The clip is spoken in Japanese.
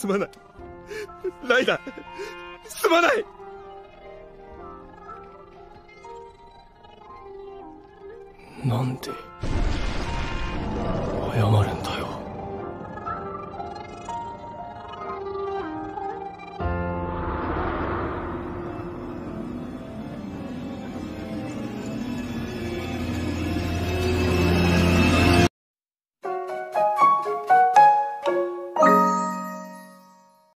すまない。ライダー、すまないなんで謝るんだよ